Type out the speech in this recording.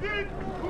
Get